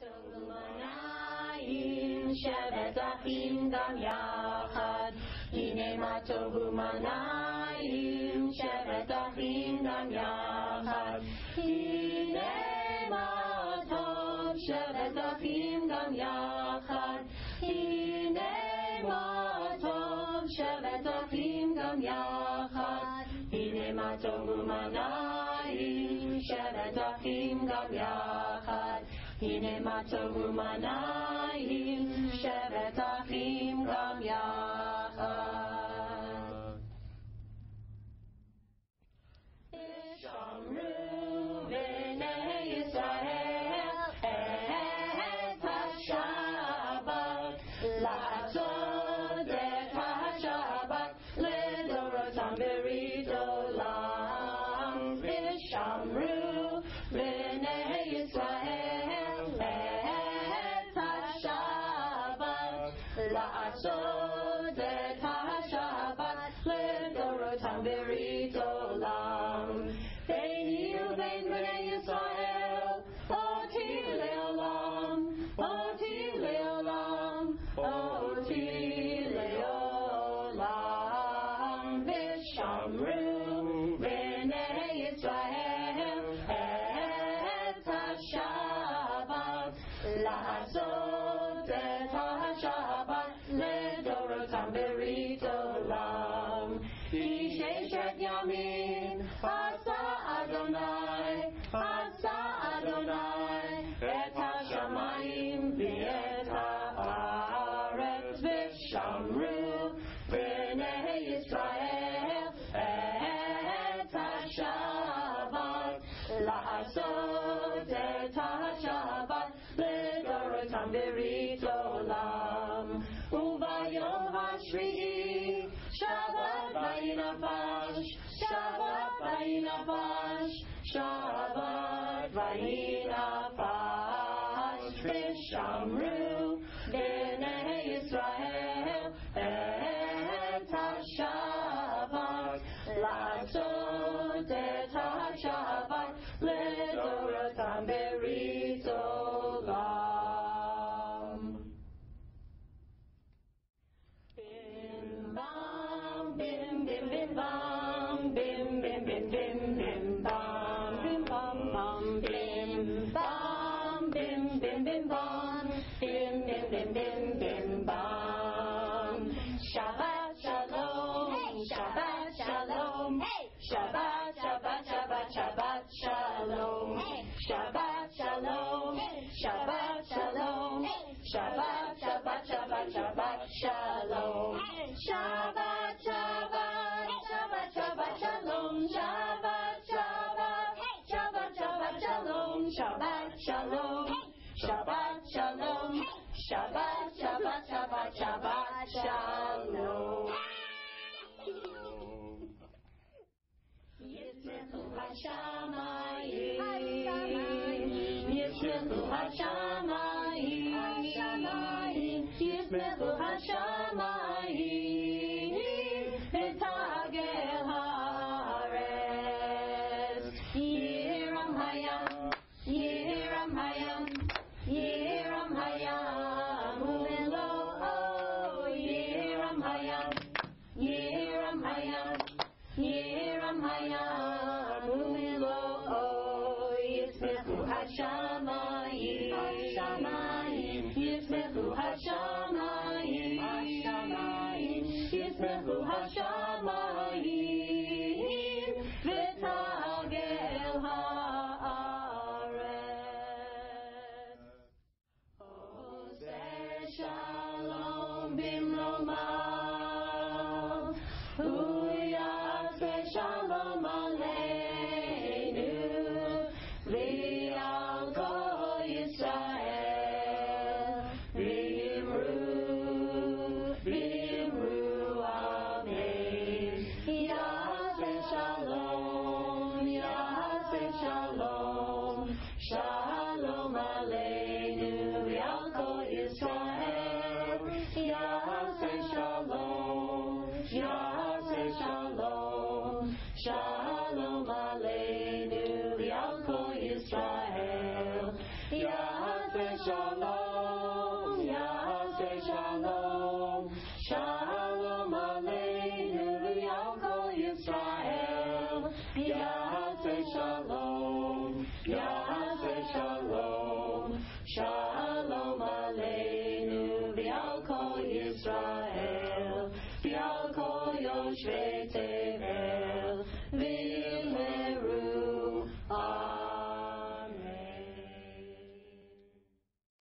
טוב ומנעים, שבת אחים גם יחד. הנה מה טוב ומנעים, שבת אחים גם יחד. הנה מה טוב, שבת אחים גם יחד. הנה מה טוב, שבת אחים גם יחד. הנה מה טוב ומנעים, הנה מה טוב ומנעים, שבת אחים גם יחד. Hatzot Hashabbat Ledorotam Beritolam Ve'il Vein B'nei Yisrael Oti Le'olam Oti Le'olam Oti Le'olam Shvi'i, Shabbat Vayinafash, Shabbat Vayinafash, Shabbat Vayinafash, Vishamru, B'nai Yisrael, Et HaShabbat, lato det HaShabbat, bim bim bam, bim bim bim bim bim bam. Shabbat shalom, Shabbat shalom, Shabbat Shabbat Shabbat Shabbat shalom, Shabbat shalom, Shabbat shalom, Shabbat Shabbat Shabbat Shabbat shalom, Shabbat Shabbat Shabbat Shabbat shalom, Shabbat Shabbat Shabbat Shabbat shalom, Shabbat shalom, Shabbat shalom, Shabbat Shabbat Shabbat Shabbat shalom. ישמחו השמיים, ישמחו השמיים, yismechu shalom, yaseh shalom. Shalom aleinu V'al kol Yisrael. Yaseh shalom, yaseh shalom. Shalom aleinu V'al kol Yisrael. Yaseh Shalom, Yaseh Shalom, Shalom Shalom, Yaseh Shalom, Shalom Aleinu. V'yakol Yisrael, v'yakol Yoshvei